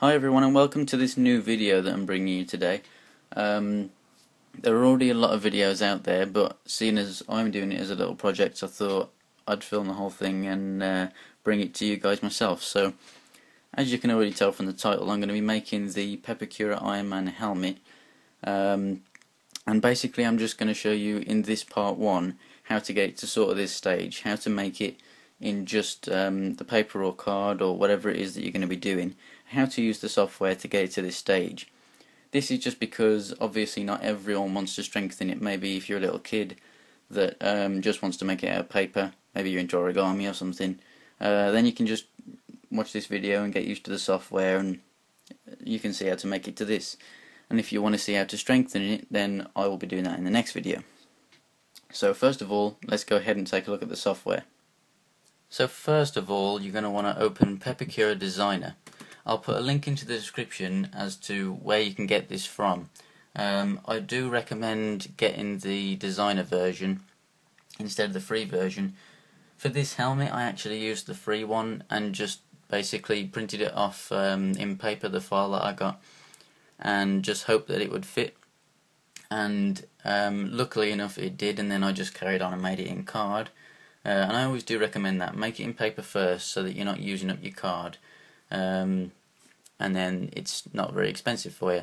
Hi everyone and welcome to this new video that I'm bringing you today. Um, there are already a lot of videos out there but seeing as I'm doing it as a little project I thought I'd film the whole thing and uh, bring it to you guys myself. So as you can already tell from the title I'm going to be making the Pepakura Iron Man helmet um, and basically I'm just going to show you in this part 1 how to get it to sort of this stage, how to make it in just um, the paper or card or whatever it is that you're going to be doing, how to use the software to get it to this stage. This is just because obviously not everyone wants to strengthen it. Maybe if you're a little kid that um, just wants to make it out of paper, maybe you're into origami or something, uh, then you can just watch this video and get used to the software and you can see how to make it to this. And if you want to see how to strengthen it, then I will be doing that in the next video. So first of all, let's go ahead and take a look at the software. So first of all, you're going to want to open Pepakura Designer. I'll put a link into the description as to where you can get this from. Um, I do recommend getting the designer version instead of the free version. For this helmet I actually used the free one and just basically printed it off um, in paper, the file that I got, and just hoped that it would fit. And um, luckily enough it did and then I just carried on and made it in card. Uh, and I always do recommend that. Make it in paper first so that you're not using up your card. Um, and then it's not very expensive for you.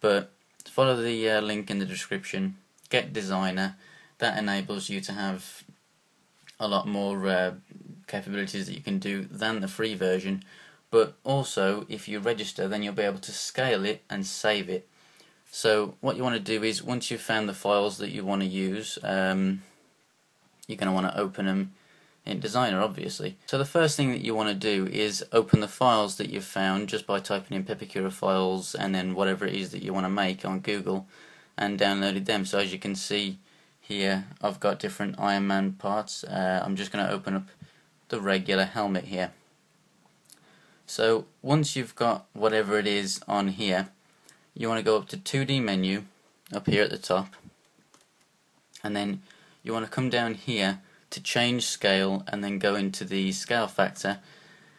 But follow the uh, link in the description. Get Designer. That enables you to have a lot more uh, capabilities that you can do than the free version. But also, if you register, then you'll be able to scale it and save it. So what you want to do is, once you've found the files that you want to use, um, you're going to want to open them in Designer obviously. So the first thing that you want to do is open the files that you've found just by typing in Pepakura files and then whatever it is that you want to make on Google and downloaded them. So as you can see here I've got different Iron Man parts. Uh, I'm just going to open up the regular helmet here. So once you've got whatever it is on here you want to go up to 2D menu up here at the top and then you want to come down here to change scale and then go into the scale factor.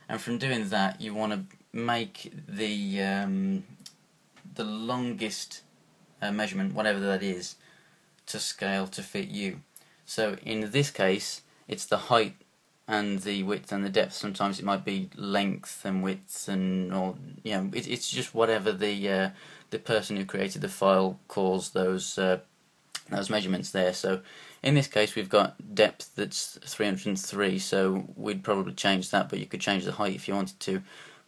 And from doing that you want to make the um, the longest uh, measurement whatever that is to scale to fit you. So in this case it's the height and the width and the depth. Sometimes it might be length and width and or you know it, it's just whatever the uh, the person who created the file calls those uh, those measurements there. So in this case we've got depth that's 303 so we'd probably change that but you could change the height if you wanted to.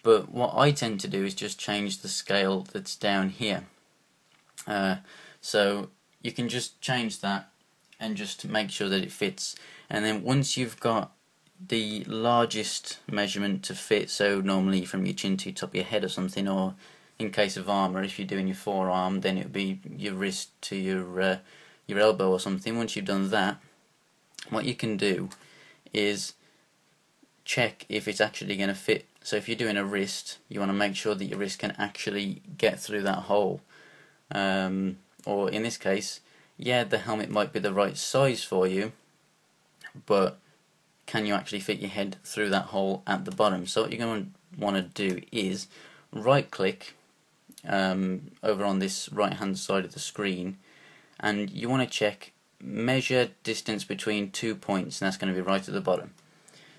But what I tend to do is just change the scale that's down here. Uh, so you can just change that and just make sure that it fits. And then once you've got the largest measurement to fit so normally from your chin to top of your head or something or in case of armor if you're doing your forearm then it would be your wrist to your uh, your elbow or something, once you've done that, what you can do is check if it's actually going to fit. So if you're doing a wrist, you want to make sure that your wrist can actually get through that hole. Um, or in this case, yeah, the helmet might be the right size for you, but can you actually fit your head through that hole at the bottom? So what you're going to want to do is right click um, over on this right hand side of the screen and you want to check measure distance between two points and that's going to be right at the bottom.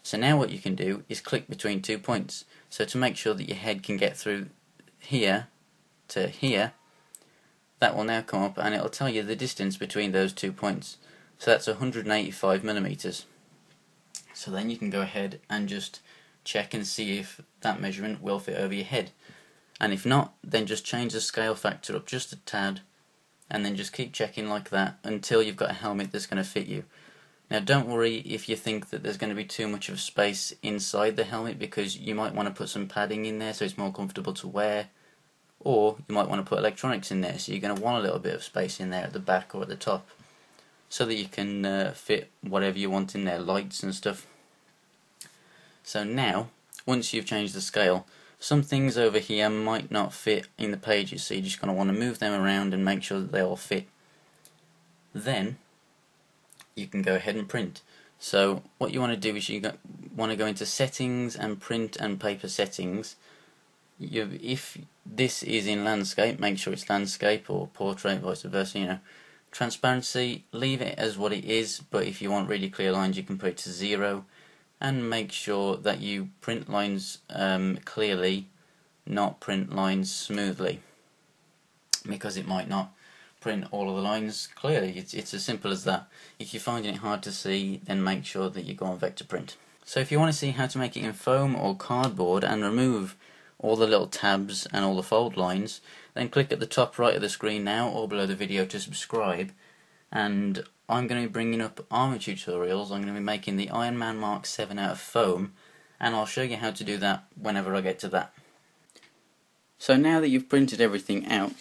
So now what you can do is click between two points. So to make sure that your head can get through here to here, that will now come up and it will tell you the distance between those two points. So that's 185 millimeters. So then you can go ahead and just check and see if that measurement will fit over your head. And if not, then just change the scale factor up just a tad and then just keep checking like that until you've got a helmet that's going to fit you. Now don't worry if you think that there's going to be too much of space inside the helmet because you might want to put some padding in there so it's more comfortable to wear or you might want to put electronics in there so you're going to want a little bit of space in there at the back or at the top so that you can uh, fit whatever you want in there, lights and stuff. So now, once you've changed the scale, some things over here might not fit in the pages so you're just going to want to move them around and make sure that they all fit then you can go ahead and print so what you want to do is you want to go into settings and print and paper settings you, if this is in landscape, make sure it's landscape or portrait, vice versa, you know. Transparency, leave it as what it is, but if you want really clear lines, you can put it to zero. And make sure that you print lines um, clearly, not print lines smoothly. Because it might not print all of the lines clearly. It's, it's as simple as that. If you're finding it hard to see, then make sure that you go on vector print. So if you want to see how to make it in foam or cardboard and remove all the little tabs and all the fold lines, then click at the top right of the screen now or below the video to subscribe. And I'm going to be bringing up armour tutorials. I'm going to be making the Iron Man Mark 7 out of foam, and I'll show you how to do that whenever I get to that. So now that you've printed everything out,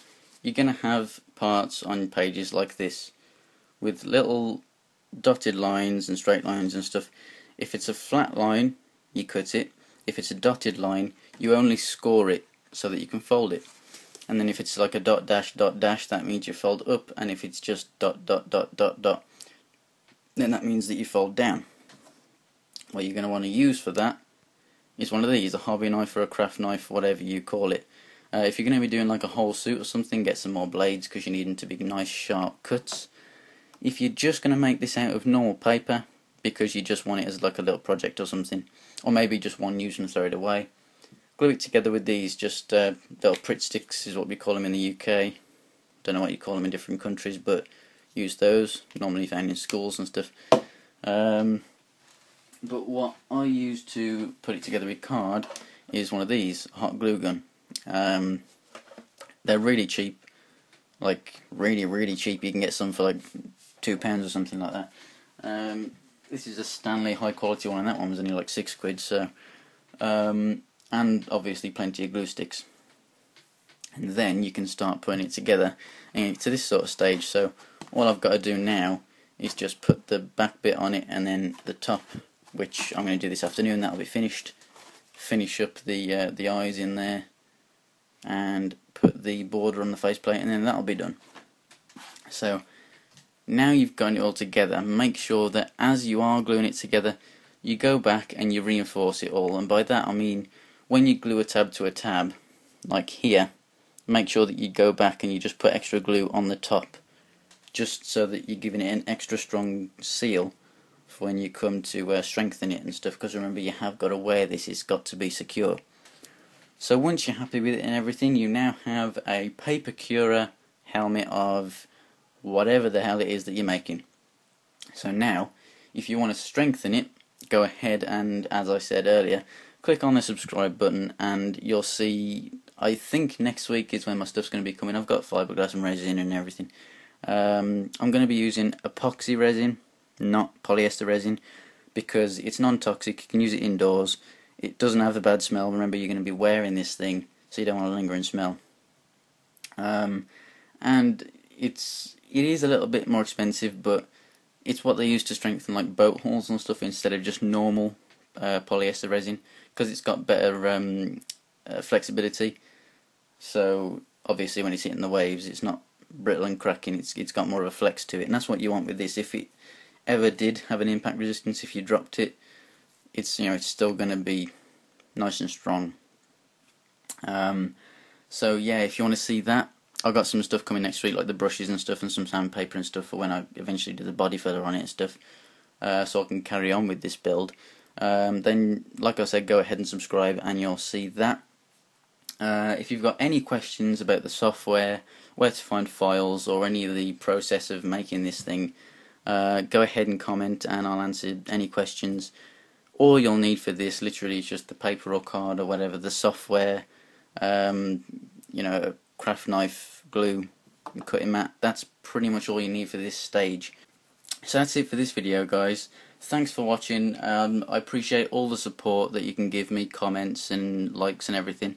you're going to have parts on pages like this, with little dotted lines and straight lines and stuff. If it's a flat line, you cut it. If it's a dotted line, you only score it so that you can fold it. And then if it's like a dot dash dot dash, that means you fold up. And if it's just dot dot dot dot dot, then that means that you fold down. What you're going to want to use for that is one of these, a hobby knife or a craft knife, whatever you call it. Uh, if you're going to be doing like a whole suit or something, get some more blades because you need them to be nice sharp cuts. If you're just going to make this out of normal paper, because you just want it as like a little project or something, or maybe just one use and throw it away. Glue it together with these just uh, little Pritt sticks is what we call them in the UK. Don't know what you call them in different countries, but use those. Normally found in schools and stuff. Um, but what I use to put it together with card is one of these, hot glue gun. Um, they're really cheap, like really really cheap. You can get some for like two pounds or something like that. Um, this is a Stanley high quality one, and that one was only like six quid. So, um, and obviously plenty of glue sticks. And then you can start putting it together and to this sort of stage. So all I've got to do now is just put the back bit on it, and then the top, which I'm going to do this afternoon. That'll be finished. Finish up the uh, the eyes in there, and put the border on the faceplate, and then that'll be done. So now you've got it all together, make sure that as you are gluing it together, you go back and you reinforce it all. And by that I mean when you glue a tab to a tab, like here, make sure that you go back and you just put extra glue on the top, just so that you're giving it an extra strong seal for when you come to uh, strengthen it and stuff. Because remember, you have got to wear this; it's got to be secure. So once you're happy with it and everything, you now have a Pepakura helmet of whatever the hell it is that you're making. So now, if you want to strengthen it, go ahead and, as I said earlier, click on the subscribe button and you'll see, I think next week is when my stuff's going to be coming. I've got fiberglass and resin and everything. Um, I'm going to be using epoxy resin, not polyester resin, because it's non-toxic, you can use it indoors, it doesn't have a bad smell, remember you're going to be wearing this thing, so you don't want to linger and smell. Um, and it's it is a little bit more expensive, but it's what they use to strengthen like boat hulls and stuff instead of just normal uh, polyester resin because it's got better um, uh, flexibility. So obviously, when it's hitting the waves, it's not brittle and cracking. It's it's got more of a flex to it, and that's what you want with this. If it ever did have an impact resistance, if you dropped it, it's you know it's still going to be nice and strong. Um, so yeah, if you want to see that, I've got some stuff coming next week, like the brushes and stuff, and some sandpaper and stuff for when I eventually do the body filler on it and stuff, uh, so I can carry on with this build. Um, then, like I said, go ahead and subscribe, and you'll see that. Uh, if you've got any questions about the software, where to find files, or any of the process of making this thing, uh, go ahead and comment, and I'll answer any questions. All you'll need for this, literally, is just the paper or card or whatever, the software, um, you know, craft knife, glue, cutting mat. That's pretty much all you need for this stage. So that's it for this video guys. Thanks for watching. Um, I appreciate all the support that you can give me, comments and likes and everything.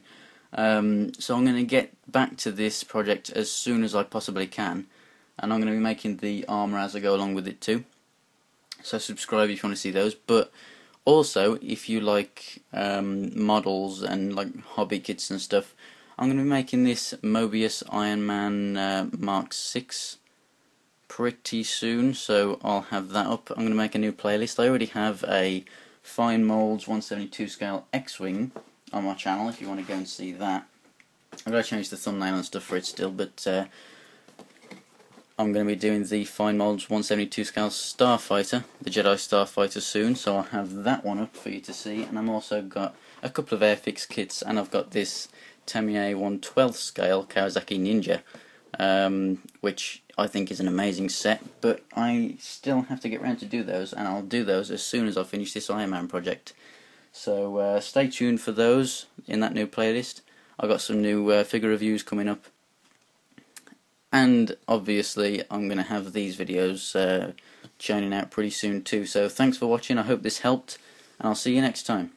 Um, so I'm going to get back to this project as soon as I possibly can. And I'm going to be making the armour as I go along with it too. So subscribe if you want to see those. But also, if you like um, models and like hobby kits and stuff, I'm going to be making this Mobius Iron Man uh, Mark 6 pretty soon, so I'll have that up. I'm going to make a new playlist. I already have a Fine Molds 172 scale X-Wing on my channel if you want to go and see that. I'm going to change the thumbnail and stuff for it still, but uh, I'm going to be doing the Fine Molds 172 scale Starfighter, the Jedi Starfighter soon, so I'll have that one up for you to see, and I've also got a couple of Airfix kits, and I've got this Tamiya 112 scale Kawasaki Ninja, um, which I think is an amazing set, but I still have to get around to do those, and I'll do those as soon as I finish this Iron Man project. So uh, stay tuned for those in that new playlist. I've got some new uh, figure reviews coming up and obviously I'm going to have these videos uh, churning out pretty soon too. So thanks for watching, I hope this helped, and I'll see you next time.